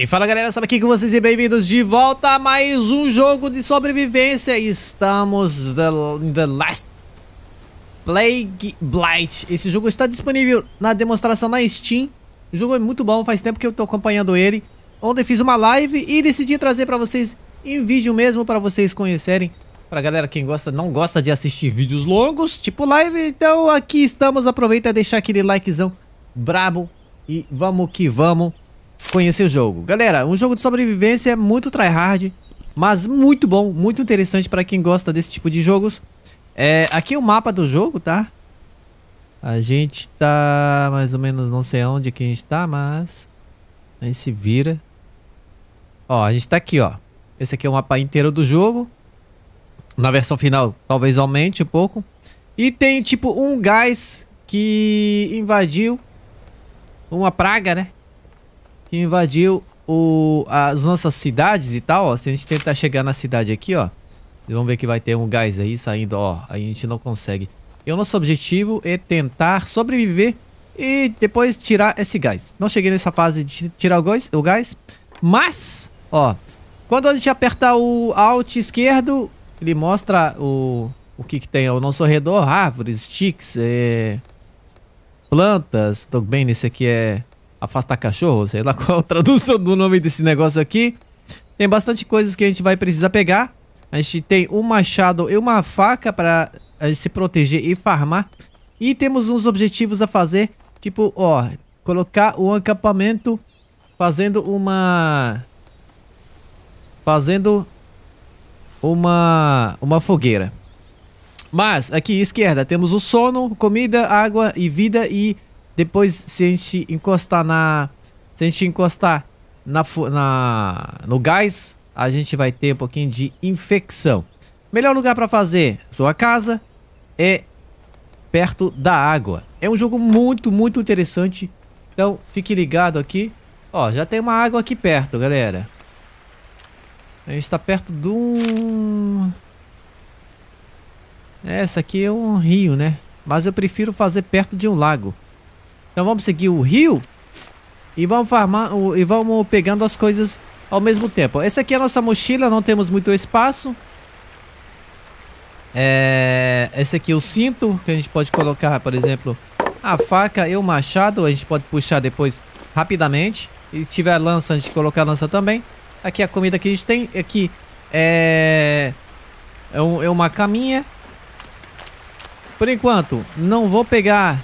E fala galera, estamos aqui com vocês e bem-vindos de volta a mais um jogo de sobrevivência. Estamos in the Last Plague Blight. Esse jogo está disponível na demonstração na Steam. O jogo é muito bom, faz tempo que eu estou acompanhando ele. Ontem fiz uma live e decidi trazer para vocês em vídeo mesmo para vocês conhecerem. Pra galera quem gosta, não gosta de assistir vídeos longos, tipo live, então aqui estamos. Aproveita e deixar aquele likezão brabo e vamos que vamos conhecer o jogo. Galera, um jogo de sobrevivência muito tryhard, mas muito bom, muito interessante para quem gosta desse tipo de jogos. É, aqui é o mapa do jogo, tá? A gente tá mais ou menos, não sei onde que a gente tá, mas... A gente se vira. Ó, a gente tá aqui, ó. Esse aqui é o mapa inteiro do jogo. Na versão final, talvez aumente um pouco. E tem, tipo, um gás que invadiu uma praga, né? Que invadiu o, as nossas cidades e tal, ó. Se a gente tentar chegar na cidade aqui, ó. Vamos ver que vai ter um gás aí saindo, ó. A gente não consegue. E o nosso objetivo é tentar sobreviver e depois tirar esse gás. Não cheguei nessa fase de tirar o gás, o gás mas, ó. Quando a gente apertar o Alt esquerdo, ele mostra o, o que, que tem ao nosso redor. Árvores, sticks, é, plantas. Tô bem, nesse aqui é afastar cachorro, sei lá qual a tradução do nome desse negócio aqui. Tem bastante coisas que a gente vai precisar pegar. A gente tem um machado e uma faca para se proteger e farmar. E temos uns objetivos a fazer, tipo, ó, colocar o acampamento fazendo uma... Fazendo uma, uma fogueira. Mas, aqui esquerda, temos o sono, comida, água e vida e depois, se a gente encostar na... Se a gente encostar na, na, no gás, a gente vai ter um pouquinho de infecção. Melhor lugar para fazer sua casa é perto da água. É um jogo muito, muito interessante. Então, fique ligado aqui. Ó, já tem uma água aqui perto, galera. A gente está perto de um... Essa aqui é um rio, né? Mas eu prefiro fazer perto de um lago. Então vamos seguir o rio e vamos farmar e vamos pegando as coisas ao mesmo tempo. Essa aqui é a nossa mochila, não temos muito espaço. É, esse aqui é o cinto, que a gente pode colocar, por exemplo, a faca e o machado. A gente pode puxar depois rapidamente. E se tiver lança, a gente colocar a lança também. Aqui a comida que a gente tem. Aqui é, é, um, é uma caminha. Por enquanto, não vou pegar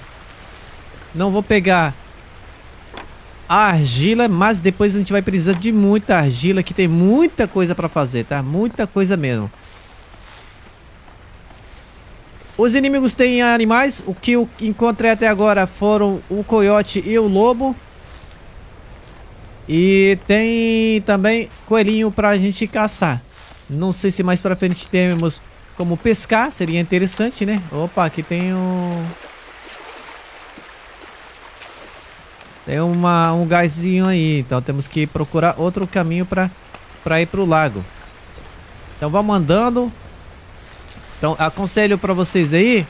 não vou pegar a argila, mas depois a gente vai precisar de muita argila, que tem muita coisa pra fazer, tá? Muita coisa mesmo. Os inimigos têm animais, o que eu encontrei até agora foram o coiote e o lobo. E tem também coelhinho pra gente caçar. Não sei se mais pra frente temos como pescar, seria interessante, né? Opa, aqui tem um... Tem uma, um gásinho aí, então temos que procurar outro caminho para para ir para o lago. Então vamos andando. Então aconselho para vocês aí,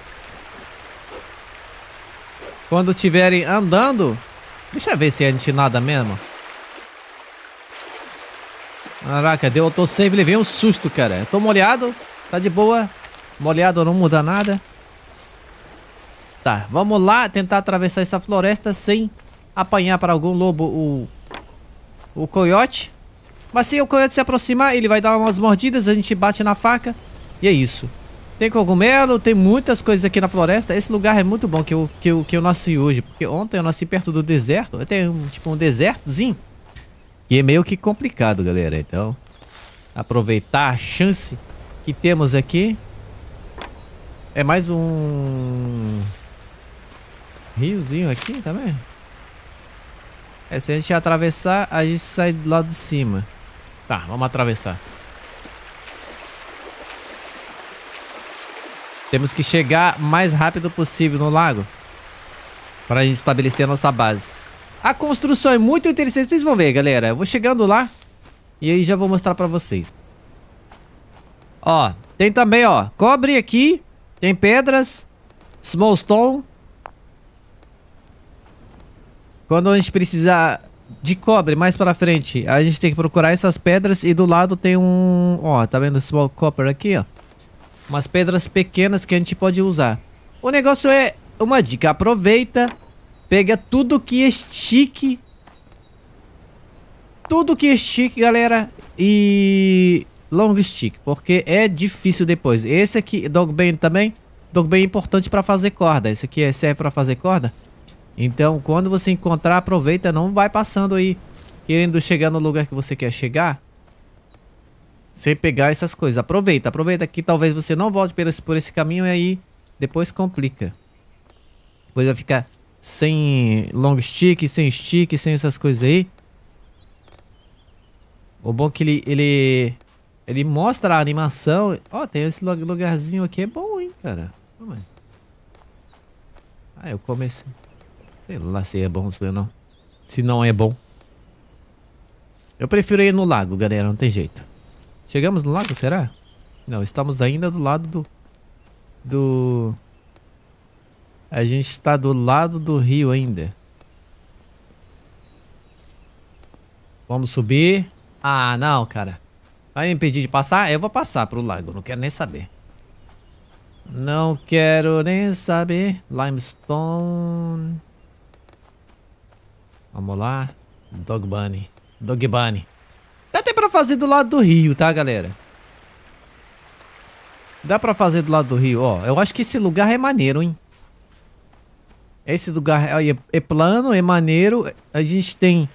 quando estiverem andando, deixa eu ver se a gente nada mesmo. Caraca, deu, sempre levei um susto, cara. Eu tô molhado, tá de boa. Molhado não muda nada. Tá, vamos lá tentar atravessar essa floresta sem apanhar para algum lobo o, o coiote. Mas se o coiote se aproximar, ele vai dar umas mordidas, a gente bate na faca e é isso. Tem cogumelo, tem muitas coisas aqui na floresta. Esse lugar é muito bom que eu, que eu, que eu nasci hoje. Porque ontem eu nasci perto do deserto. Tem um, tipo um desertozinho. E é meio que complicado, galera. Então, aproveitar a chance que temos aqui. É mais um riozinho aqui também. Tá é, se a gente atravessar, a gente sai do lado de cima. Tá, vamos atravessar. Temos que chegar mais rápido possível no lago. Para a gente estabelecer a nossa base. A construção é muito interessante. Vocês vão ver, galera. Eu vou chegando lá. E aí já vou mostrar para vocês. Ó, tem também, ó. Cobre aqui. Tem pedras. Small stone. Quando a gente precisar de cobre mais pra frente. A gente tem que procurar essas pedras e do lado tem um... Ó, tá vendo o small copper aqui, ó? Umas pedras pequenas que a gente pode usar. O negócio é uma dica. Aproveita, pega tudo que estique. Tudo que estique, galera. E long stick, porque é difícil depois. Esse aqui, Dogbane também. Dogbane é importante para fazer corda. Esse aqui é, serve para fazer corda. Então, quando você encontrar, aproveita, não vai passando aí querendo chegar no lugar que você quer chegar. Sem pegar essas coisas. Aproveita, aproveita que talvez você não volte por esse, por esse caminho e aí depois complica. Depois vai ficar sem long stick, sem stick, sem essas coisas aí. O bom é que ele, ele, ele mostra a animação. Ó, oh, tem esse lugarzinho aqui, é bom, hein, cara. Ah, eu comecei. Sei lá se é bom ou não. Se não é bom. Eu prefiro ir no lago, galera. Não tem jeito. Chegamos no lago, será? Não, estamos ainda do lado do... Do... A gente está do lado do rio ainda. Vamos subir. Ah, não, cara. Vai me impedir de passar? Eu vou passar pro lago. Não quero nem saber. Não quero nem saber. Limestone. Vamos lá. Dog Bunny. Dog Bunny. Dá até pra fazer do lado do rio, tá, galera? Dá pra fazer do lado do rio, ó. Eu acho que esse lugar é maneiro, hein? Esse lugar é, é plano, é maneiro. A gente tem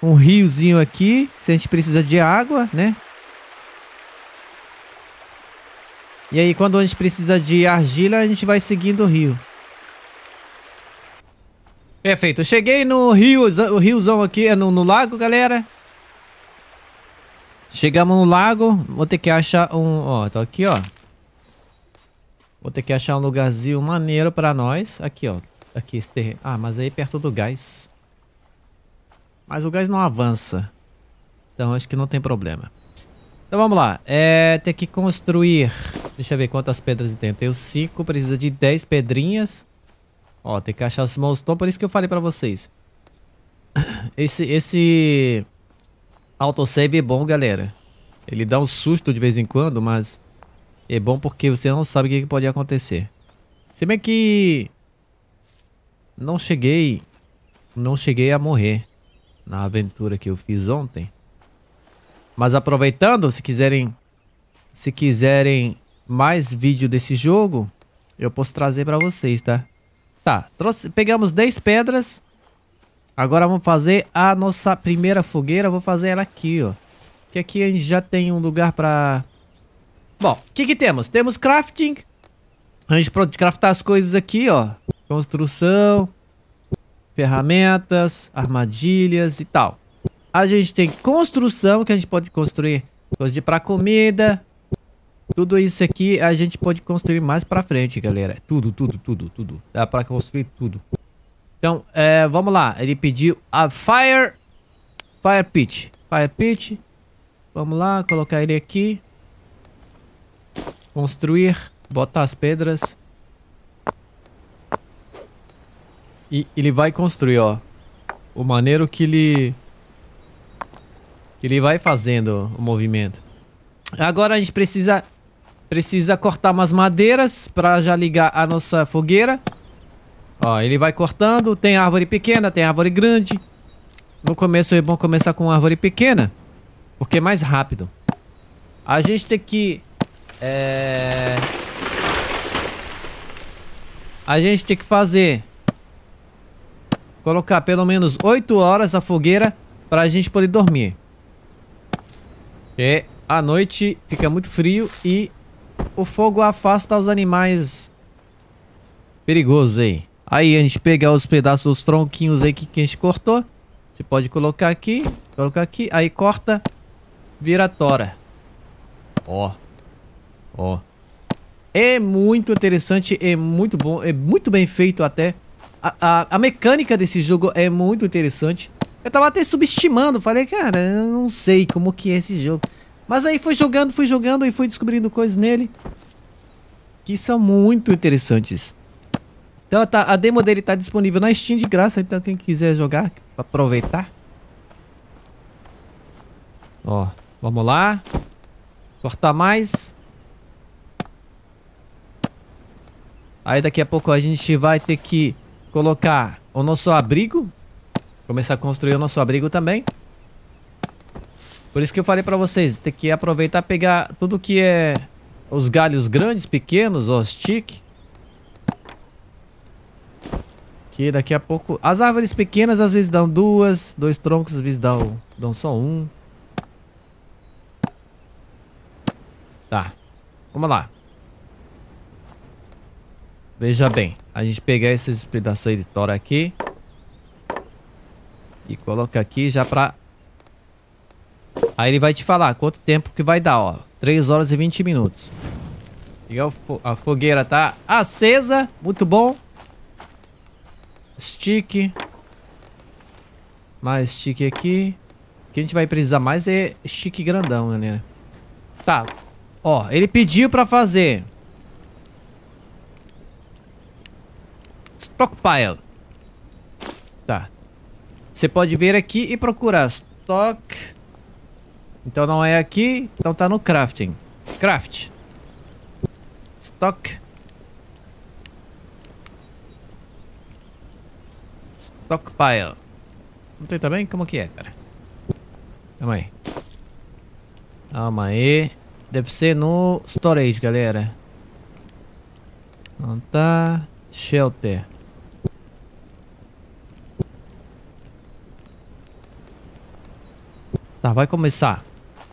um riozinho aqui. Se a gente precisa de água, né? E aí, quando a gente precisa de argila, a gente vai seguindo o rio. Perfeito. Eu cheguei no rio, o riozão aqui, é no, no lago, galera. Chegamos no lago. Vou ter que achar um... Ó, tô aqui, ó. Vou ter que achar um lugarzinho maneiro pra nós. Aqui, ó. Aqui, esse terreno. Ah, mas aí perto do gás. Mas o gás não avança. Então acho que não tem problema. Então vamos lá. É, tem que construir... Deixa eu ver quantas pedras tem. Tem 5, precisa de 10 pedrinhas. Ó, tem que achar os smallstone, por isso que eu falei pra vocês. Esse, esse autosave é bom, galera. Ele dá um susto de vez em quando, mas é bom porque você não sabe o que, pode acontecer. Se bem que não cheguei, não cheguei a morrer na aventura que eu fiz ontem. Mas aproveitando, se quiserem, se quiserem mais vídeo desse jogo, eu posso trazer pra vocês, tá? Tá, trouxe, pegamos 10 pedras. Agora vamos fazer a nossa primeira fogueira. Vou fazer ela aqui, ó. Que aqui a gente já tem um lugar pra... Bom, o que que temos? Temos crafting. A gente pode craftar as coisas aqui, ó. Construção. Ferramentas, armadilhas e tal. A gente tem construção, que a gente pode construir coisas de pra comida, tudo isso aqui a gente pode construir mais pra frente, galera. Tudo, tudo, tudo, tudo. Dá pra construir tudo. Então, é, vamos lá. Ele pediu a Fire... Fire Pit. Fire Pit. Vamos lá, colocar ele aqui. Construir. Botar as pedras. E ele vai construir, ó. O maneiro que ele... Que ele vai fazendo o movimento. Agora a gente precisa Precisa cortar umas madeiras pra já ligar a nossa fogueira. Ó, ele vai cortando. Tem árvore pequena, tem árvore grande. No começo é bom começar com árvore pequena. Porque é mais rápido. A gente tem que... É... A gente tem que fazer... Colocar pelo menos 8 horas a fogueira pra gente poder dormir. Porque à noite fica muito frio e o fogo afasta os animais perigosos aí. Aí a gente pega os pedaços, os tronquinhos aí que, que a gente cortou. Você pode colocar aqui, colocar aqui, aí corta, vira tora. Ó, ó. É muito interessante, é muito bom, é muito bem feito até. A, a, a mecânica desse jogo é muito interessante. Eu tava até subestimando, falei, cara, eu não sei como que é esse jogo. Mas aí fui jogando, fui jogando e fui descobrindo coisas nele que são muito interessantes. Então tá, a demo dele tá disponível na Steam de graça, então quem quiser jogar, aproveitar, Ó, vamos lá. Cortar mais. Aí daqui a pouco a gente vai ter que colocar o nosso abrigo. Começar a construir o nosso abrigo também. Por isso que eu falei pra vocês, tem que aproveitar pegar tudo que é os galhos grandes, pequenos, os stick. Que daqui a pouco... As árvores pequenas às vezes dão duas, dois troncos, às vezes dão, dão só um. Tá. Vamos lá. Veja bem. A gente pegar esses pedaços de tora aqui. E coloca aqui já pra... Aí ele vai te falar quanto tempo que vai dar, ó. 3 horas e 20 minutos. E a fogueira tá acesa. Muito bom. Stick. Mais stick aqui. O que a gente vai precisar mais é stick grandão, galera. Tá. Ó, ele pediu pra fazer. Stockpile. Tá. Você pode vir aqui e procurar stock. Então não é aqui, então tá no crafting. Craft. Stock. Stockpile. Não tem também? Como que é, cara? Calma aí. Calma aí. Deve ser no storage, galera. Não tá. Shelter. Tá, vai começar.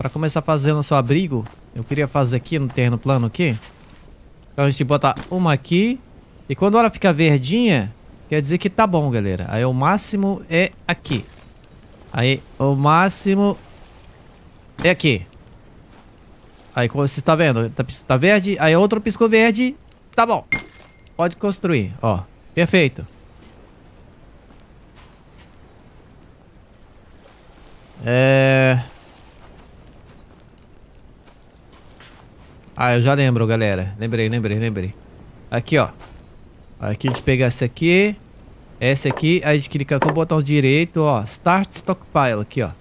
Para começar fazer o seu abrigo, eu queria fazer aqui no terreno plano aqui. Então a gente bota uma aqui. E quando ela fica verdinha, Quer dizer que tá bom, galera. Aí o máximo é aqui. Aí o máximo é aqui. Aí você está vendo, tá, tá verde, aí outro piscou verde, tá bom. Pode construir, ó. Perfeito. É... Ah, eu já lembro, galera. Lembrei, lembrei, lembrei. Aqui, ó. Aqui a gente pega essa aqui. Essa aqui, aí a gente clica com o botão direito, ó. Start Stockpile aqui, ó.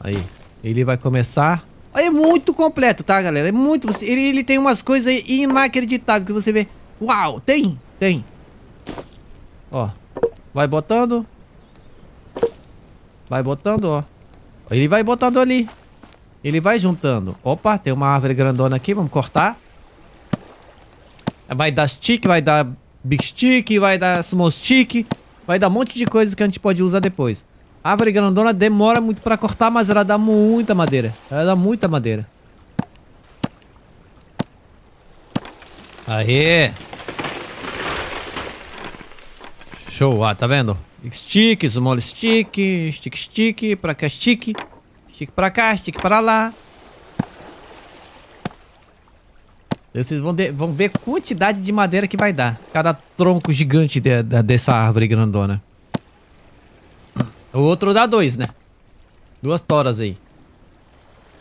Aí. Ele vai começar. É muito completo, tá, galera? É muito... Ele, ele tem umas coisas inacreditáveis que você vê. Uau, tem, tem. Ó. Vai botando. Vai botando, ó. Ele vai botando ali. Ele vai juntando. Opa, tem uma árvore grandona aqui, vamos cortar. Vai dar stick, vai dar big stick, vai dar small stick. Vai dar um monte de coisas que a gente pode usar depois. A árvore grandona demora muito pra cortar, mas ela dá muita madeira. Ela dá muita madeira. Aê! Show, ah, tá vendo? Stick, small stick, stick, stick, pra cá stick, stick pra cá, stick pra lá. Vocês vão, de, vão ver quantidade de madeira que vai dar. Cada tronco gigante de, de, dessa árvore grandona. O outro dá dois, né? Duas toras aí.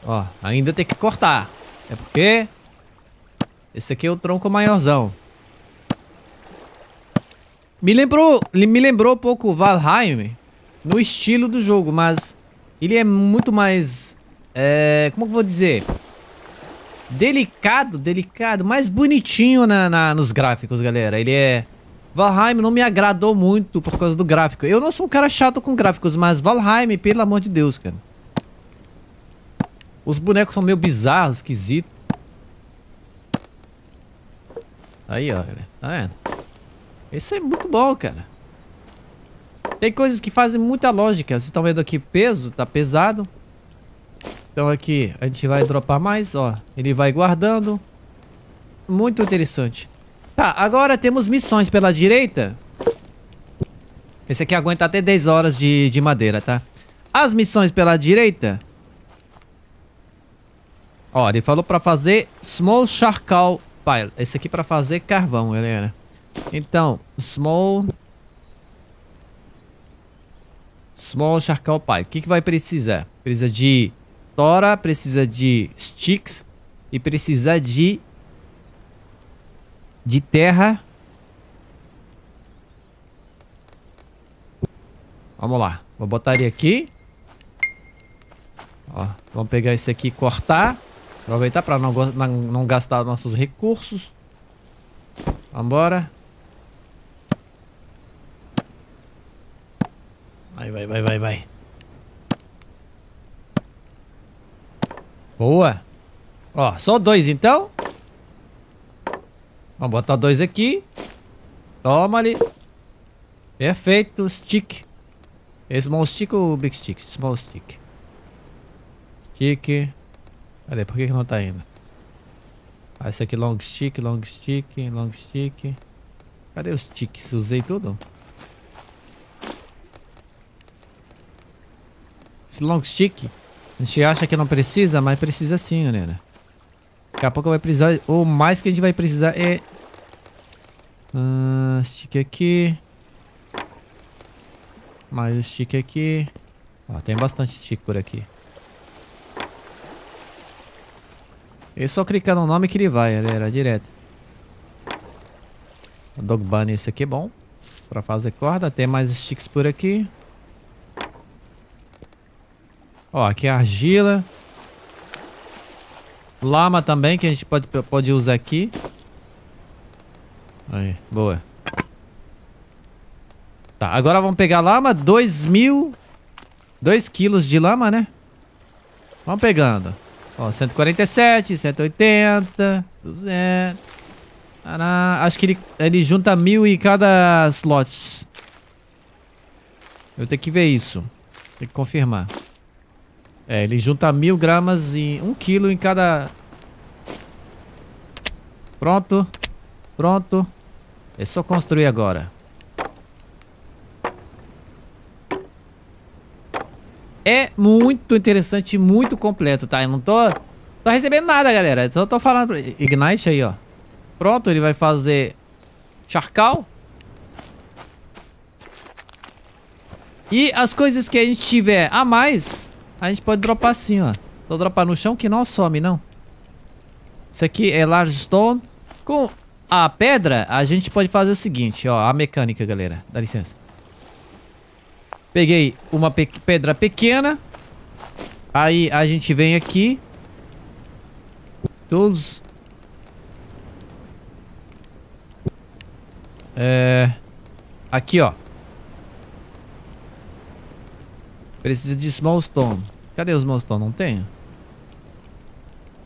Ó, ainda tem que cortar. É porque... Esse aqui é o tronco maiorzão. Me lembrou, me lembrou um pouco Valheim no estilo do jogo, mas ele é muito mais... É, como eu vou dizer? Delicado, delicado, mais bonitinho na, na, nos gráficos, galera. Ele é... Valheim não me agradou muito por causa do gráfico. Eu não sou um cara chato com gráficos, mas Valheim, pelo amor de Deus, cara. Os bonecos são meio bizarros, esquisitos. Aí, ó, galera. Tá vendo? Isso é muito bom, cara. Tem coisas que fazem muita lógica. Vocês estão vendo aqui peso, tá pesado. Então aqui a gente vai dropar mais, ó. Ele vai guardando. Muito interessante. Tá, agora temos missões pela direita. Esse aqui aguenta até 10 horas de, de madeira, tá? As missões pela direita. Ó, ele falou pra fazer Small Charcoal Pile. Esse aqui pra fazer carvão, galera. Então, Small... Small Charcoal Pile. O que, que vai precisar? Precisa de Tora precisa de sticks e precisa de de terra. Vamos lá. Vou botar ele aqui. Ó, vamos pegar esse aqui e cortar. Aproveitar para não, não, não gastar nossos recursos. Vambora. Vai, vai, vai, vai, vai. Boa. Ó, só dois então. Vamos botar dois aqui. Toma ali. Perfeito. Stick. Small stick ou big stick? Small stick. Stick. Cadê? Por que, que não tá indo? Ah, esse aqui long stick, long stick, long stick. Cadê os sticks? Usei tudo? Esse long stick, a gente acha que não precisa, mas precisa sim, galera. Daqui a pouco vai precisar, o mais que a gente vai precisar é... Uh, stick aqui. Mais stick aqui. Ó, tem bastante stick por aqui. É só clicar no nome que ele vai, galera, direto. O Dog Bunny, esse aqui é bom. Pra fazer corda. Tem mais sticks por aqui. Ó, aqui é argila. Lama também, que a gente pode, pode usar aqui. Aí, boa. Tá, agora vamos pegar lama. 2 mil... 2 quilos de lama, né? Vamos pegando. Ó, 147, 180, 200. Ará, acho que ele, ele junta mil em cada slot. Eu tenho que ver isso. Tem que confirmar. É, ele junta mil gramas e um quilo em cada... Pronto. Pronto. É só construir agora. É muito interessante, muito completo, tá? Eu não tô, tô recebendo nada, galera. Só tô falando... Ignite aí, ó. Pronto, ele vai fazer charcal. E as coisas que a gente tiver a mais, a gente pode dropar assim, ó. Só dropar no chão que não some, não. Isso aqui é large stone. Com a pedra, a gente pode fazer o seguinte, ó. A mecânica, galera. Dá licença. Peguei uma pe pedra pequena. Aí a gente vem aqui. Tools. É... Aqui, ó. Precisa de small stone. Cadê os small stone? Não tem?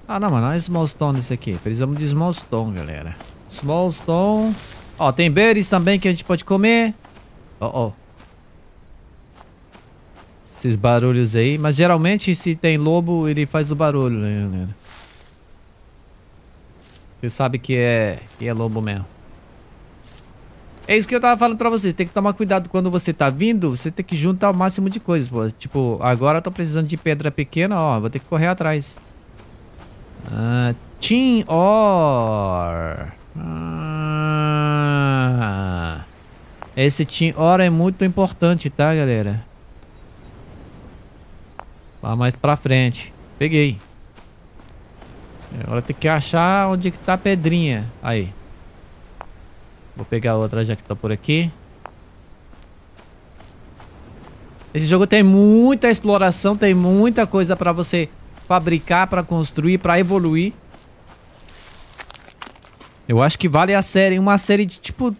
Ah, não, mano. Não é small stone esse aqui. Precisamos de small stone, galera. Small stone. Ó, tem berries também que a gente pode comer. Ó, oh. Oh esses barulhos aí. Mas geralmente se tem lobo, ele faz o barulho, né, galera? Você sabe que é, que é lobo mesmo. É isso que eu tava falando pra vocês. Tem que tomar cuidado quando você tá vindo. Você tem que juntar o máximo de coisas, pô. Tipo, agora eu tô precisando de pedra pequena, ó. Vou ter que correr atrás. Ah, Team Or. Ah, esse Team Or é muito importante, tá, galera? Lá mais pra frente. Peguei. Agora tem que achar onde que tá a pedrinha. Aí. Vou pegar outra já que tá por aqui. Esse jogo tem muita exploração, tem muita coisa pra você fabricar, pra construir, pra evoluir. Eu acho que vale a série, uma série de tipo...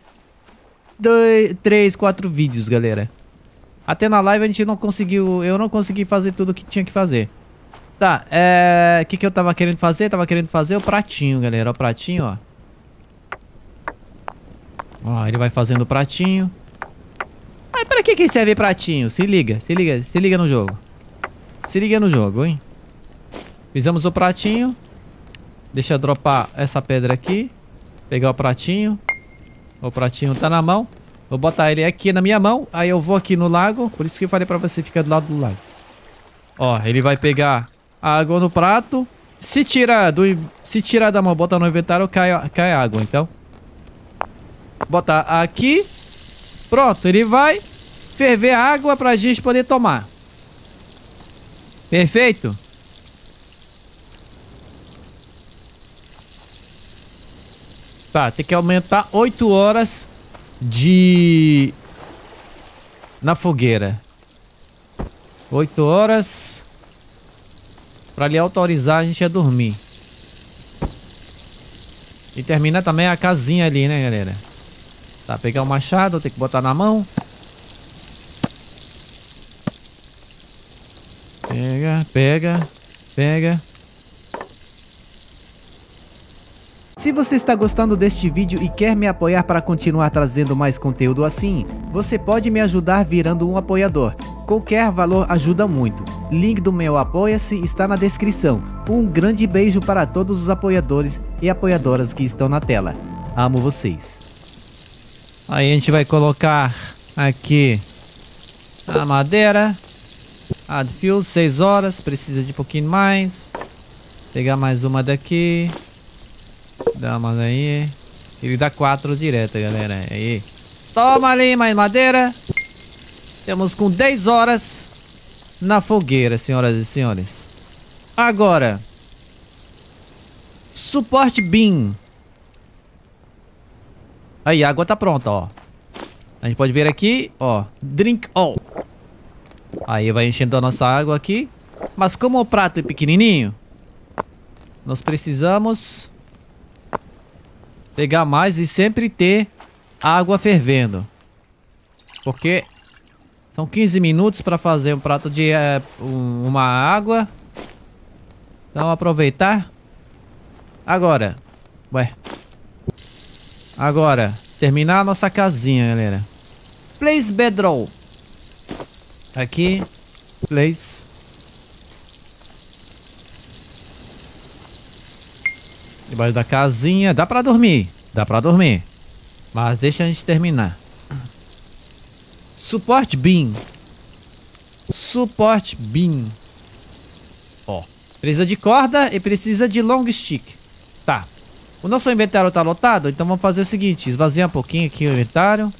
Dois, três, quatro vídeos, galera. Até na live a gente não conseguiu... Eu não consegui fazer tudo o que tinha que fazer. Tá, é... O que, que eu tava querendo fazer? Tava querendo fazer o pratinho, galera. O pratinho, ó. Ó, ele vai fazendo o pratinho. Mas pra que que serve pratinho? Se liga, se liga, se liga no jogo. Se liga no jogo, hein? Fizemos o pratinho. Deixa eu dropar essa pedra aqui. Pegar o pratinho. O pratinho tá na mão. Vou botar ele aqui na minha mão. Aí eu vou aqui no lago. Por isso que eu falei pra você ficar do lado do lago. Ó, ele vai pegar a água no prato. Se tirar, do, se tirar da mão, botar no inventário, cai, cai água, então. Botar aqui. Pronto, ele vai ferver a água pra gente poder tomar. Perfeito? Tá, tem que aumentar 8 horas de... Na fogueira. 8 horas. Pra lhe autorizar a gente a dormir. E termina também a casinha ali, né, galera? Tá, pegar o machado, tem que botar na mão. Pega, pega, pega. Se você está gostando deste vídeo e quer me apoiar para continuar trazendo mais conteúdo assim, você pode me ajudar virando um apoiador. Qualquer valor ajuda muito. Link do meu Apoia-se está na descrição. Um grande beijo para todos os apoiadores e apoiadoras que estão na tela. Amo vocês. Aí a gente vai colocar aqui a madeira. Add fuel, 6 horas, precisa de um pouquinho mais. Pegar mais uma daqui. Dá umas aí. Ele dá quatro direto, galera. Aí. Toma ali mais madeira. Temos com 10 horas na fogueira, senhoras e senhores. Agora. Suporte Beam. Aí, a água tá pronta, ó. A gente pode ver aqui, ó. Drink all. Aí vai enchendo a nossa água aqui. Mas como o prato é pequenininho, nós precisamos pegar mais e sempre ter água fervendo. Porque são 15 minutos para fazer um prato de é, um, uma água. Então aproveitar. Agora. Ué. Agora. Terminar a nossa casinha, galera. Place bedroll. Aqui. Place. Debaixo da casinha. Dá pra dormir. Dá pra dormir. Mas deixa a gente terminar. Suporte Beam. Suporte Beam. Ó. Precisa de corda e precisa de long stick. O nosso inventário tá lotado, então vamos fazer o seguinte. Esvaziar um pouquinho aqui o inventário.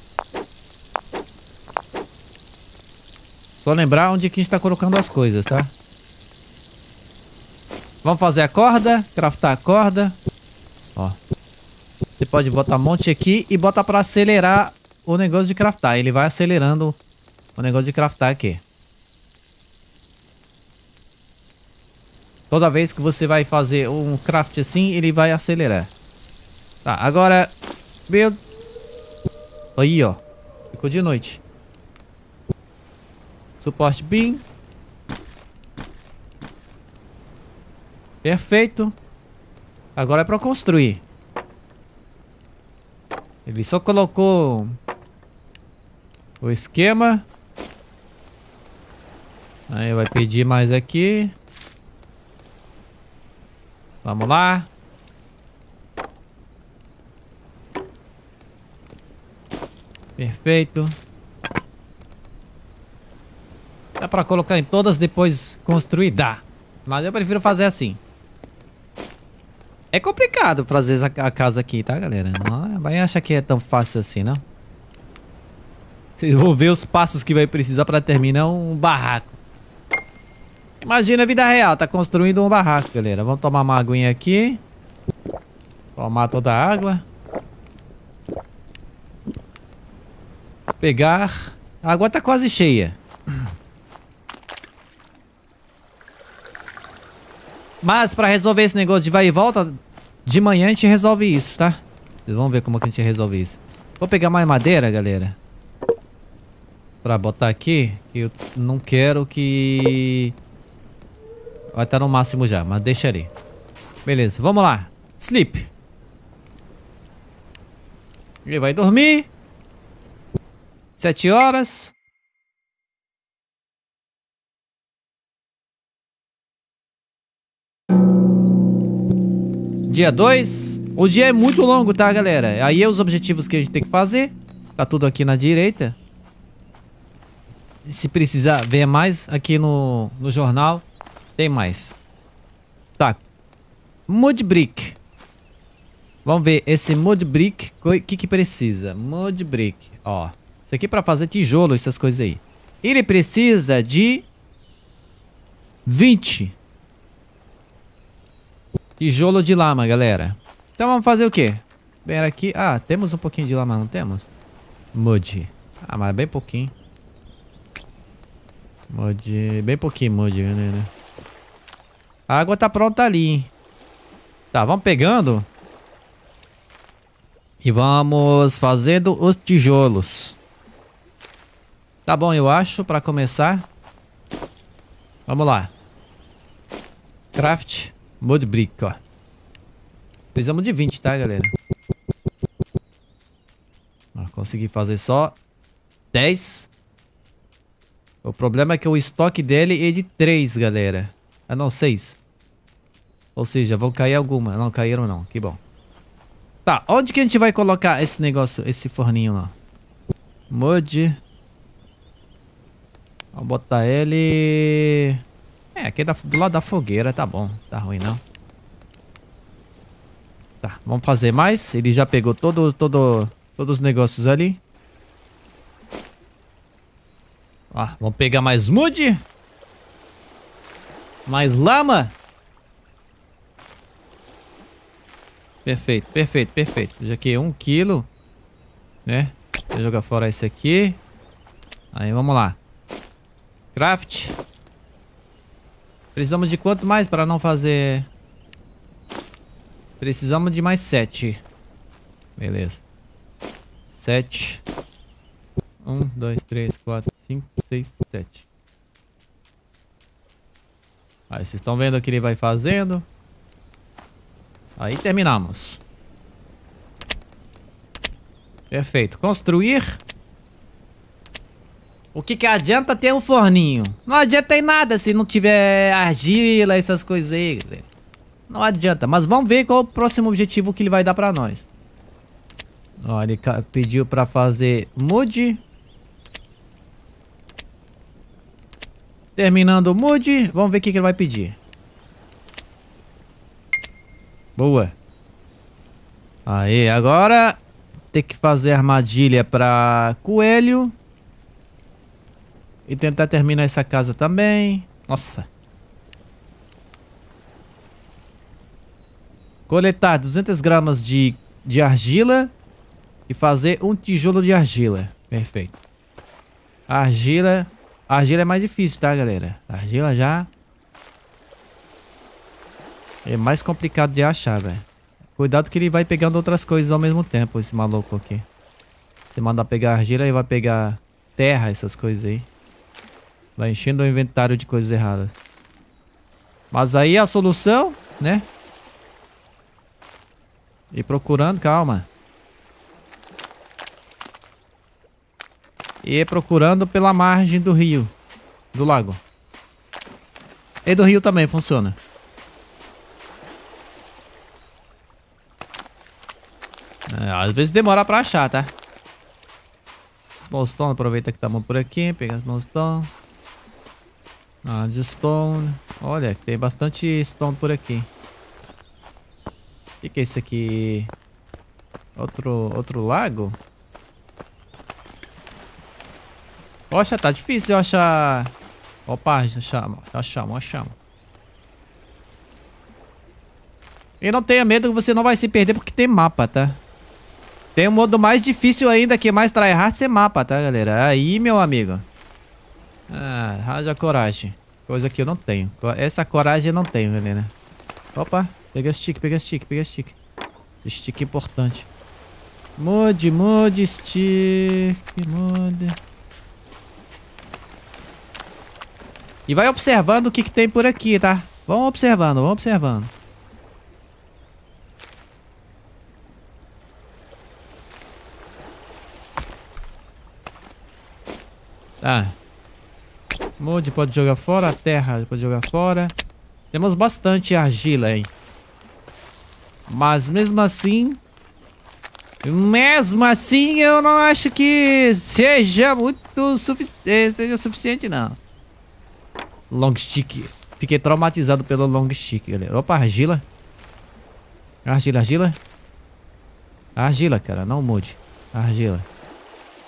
Só lembrar onde que a gente tá colocando as coisas, tá? Vamos fazer a corda, craftar a corda. Ó. Você pode botar um monte aqui e bota pra acelerar o negócio de craftar. Ele vai acelerando o negócio de craftar aqui. Toda vez que você vai fazer um craft assim, ele vai acelerar. Tá, agora... Meu... Aí, ó. Ficou de noite. Suporte beam. Perfeito. Agora é para construir. Ele só colocou o esquema. Aí vai pedir mais aqui. Vamos lá. Perfeito. Dá pra colocar em todas, depois construir? Dá. Mas eu prefiro fazer assim. É complicado fazer a casa aqui, tá, galera? Não vai achar que é tão fácil assim, não? Vocês vão ver os passos que vai precisar para terminar um barraco. Imagina a vida real, tá construindo um barraco, galera. Vamos tomar uma aguinha aqui. Tomar toda a água. Pegar. A água tá quase cheia. Mas pra resolver esse negócio de vai e volta, de manhã a gente resolve isso, tá? Vão ver como que a gente resolve isso. Vou pegar mais madeira, galera. Pra botar aqui. Eu não quero que... Vai estar no máximo já, mas deixa ali. Beleza, vamos lá. Sleep. Ele vai dormir. Sete horas. Dia 2. O dia é muito longo, tá, galera? Aí é os objetivos que a gente tem que fazer. Tá tudo aqui na direita. Se precisar ver mais aqui no, no jornal, tem mais. Tá. Mud Brick. Vamos ver esse Mud Brick. O que que precisa? Mud Brick. Ó. Isso aqui é pra fazer tijolo, essas coisas aí. Ele precisa de 20. Tijolo de lama, galera. Então vamos fazer o quê? Bem aqui. Ah, temos um pouquinho de lama, não temos? Mud. Ah, mas bem pouquinho. Mud. Bem pouquinho mud, galera. A água tá pronta ali, hein? Tá, vamos pegando. E vamos fazendo os tijolos. Tá bom, eu acho, pra começar. Vamos lá. Craft Mud Brick, ó. Precisamos de 20, tá, galera? Consegui fazer só 10. O problema é que o estoque dele é de 3, galera. Ah, não, 6. Ou seja, vão cair alguma. Não caíram não, que bom. Tá, onde que a gente vai colocar esse negócio, esse forninho lá? Mud. Vamos botar ele... É, aqui da, do lado da fogueira, tá bom. Tá ruim não. Tá, vamos fazer mais. Ele já pegou todo, todo, todos os negócios ali. Ó, vamos pegar mais mud. Mais lama. Perfeito, perfeito, perfeito. Já que um quilo, né? Vou jogar fora esse aqui. Aí, vamos lá. Craft. Precisamos de quanto mais para não fazer... Precisamos de mais sete. Beleza. Sete. Um, dois, três, quatro, cinco, seis, sete. Aí, vocês estão vendo o que ele vai fazendo. Aí terminamos. Perfeito. Construir. O que que adianta ter um forninho? Não adianta em nada se não tiver argila, essas coisas aí, galera. Não adianta. Mas vamos ver qual o próximo objetivo que ele vai dar pra nós. Ó, ele pediu pra fazer mood. Terminando o mood. Vamos ver o que, que ele vai pedir. Boa. Aí, agora tem que fazer armadilha pra coelho. E tentar terminar essa casa também. Nossa. Coletar 200 gramas de, de argila e fazer um tijolo de argila. Perfeito. Argila. Argila é mais difícil, tá, galera? Argila já é mais complicado de achar, velho. Cuidado que ele vai pegando outras coisas ao mesmo tempo, esse maluco aqui. Você manda pegar argila e vai pegar terra, essas coisas aí. Vai enchendo o inventário de coisas erradas. Mas aí a solução, né? E procurando, calma. E procurando pela margem do rio. Do lago. E do rio também funciona. É, às vezes demora pra achar, tá? Smallstone, aproveita que estamos por aqui. Pega Smallstone. Ah, de Stone. Olha, tem bastante Stone por aqui. O que, que é isso aqui? Outro, outro lago? Poxa, tá difícil eu achar... Opa, achamos, achamos, achamos. E não tenha medo que você não vai se perder porque tem mapa, tá? Tem um modo mais difícil ainda, que mais tryhard ser mapa, tá, galera? Aí, meu amigo. Ah, haja coragem. Coisa que eu não tenho. Essa coragem eu não tenho, galera. Opa, pega stick, pega stick, pega stick. Esse stick é importante. Mude, mude, stick, mude. E vai observando o que, que tem por aqui, tá? Vamos observando, vamos observando. Tá. Mood pode jogar fora. Terra pode jogar fora. Temos bastante argila aí. Mas mesmo assim... Mesmo assim, eu não acho que seja muito sufici eh, seja suficiente, não. Long stick. Fiquei traumatizado pelo long stick, galera. Opa, argila. Argila, argila. Argila, cara, não mude. Argila.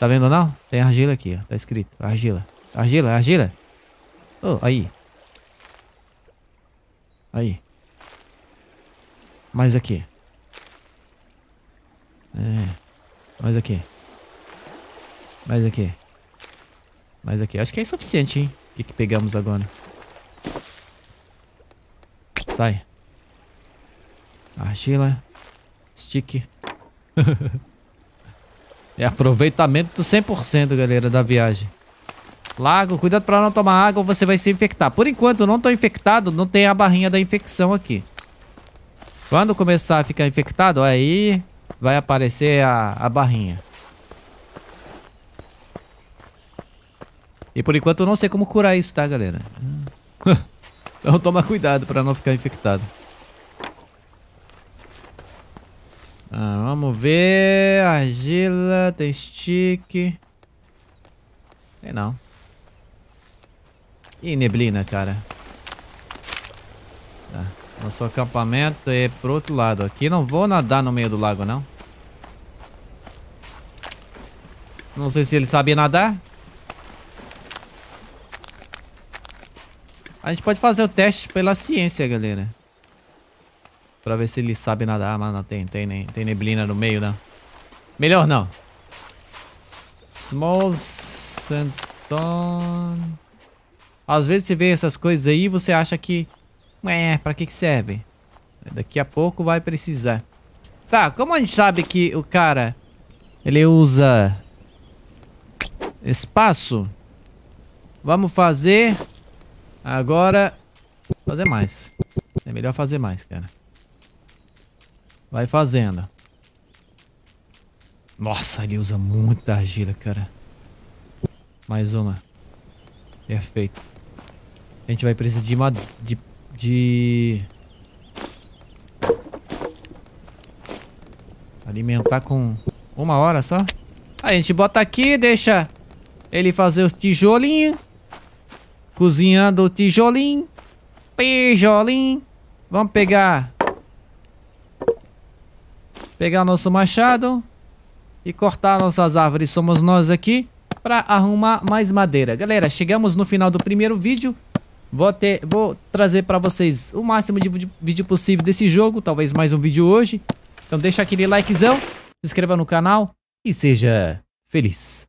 Tá vendo não? Tem argila aqui, ó. Tá escrito. Argila. Argila, argila. Oh, aí. Aí. Mais aqui. É. Mais aqui. Mais aqui. Mais aqui. Acho que é suficiente, hein? O que, que pegamos agora? Sai. Argila. Stick. é aproveitamento 100%, galera, da viagem. Lago, cuidado pra não tomar água ou você vai se infectar. Por enquanto, não tô infectado, não tem a barrinha da infecção aqui. Quando começar a ficar infectado, aí vai aparecer a, a barrinha. E por enquanto eu não sei como curar isso, tá, galera? então toma cuidado pra não ficar infectado. Ah, vamos ver. Argila, tem stick. Tem não. E neblina, cara. Tá. Nosso acampamento é pro outro lado. Aqui não vou nadar no meio do lago, não. Não sei se ele sabia nadar. A gente pode fazer o teste pela ciência, galera. Pra ver se ele sabe nadar. Mas não tem, tem, tem neblina no meio, não. Melhor não. Small sandstone. Às vezes você vê essas coisas aí e você acha que... Ué, pra que que serve? Daqui a pouco vai precisar. Tá, como a gente sabe que o cara... Ele usa... Espaço. Vamos fazer... Agora... Fazer mais. É melhor fazer mais, cara. Vai fazendo. Nossa, ele usa muita argila, cara. Mais uma. Perfeito. A gente vai precisar de. De... de... Alimentar com uma hora só. Aí a gente bota aqui, deixa ele fazer os tijolinhos. Cozinhando o tijolinho. Tijolinho. Vamos pegar... Pegar nosso machado. E cortar nossas árvores. Somos nós aqui para arrumar mais madeira. Galera, chegamos no final do primeiro vídeo. Vou, ter, vou trazer para vocês o máximo de vídeo possível desse jogo. Talvez mais um vídeo hoje. Então deixa aquele likezão, se inscreva no canal e seja feliz.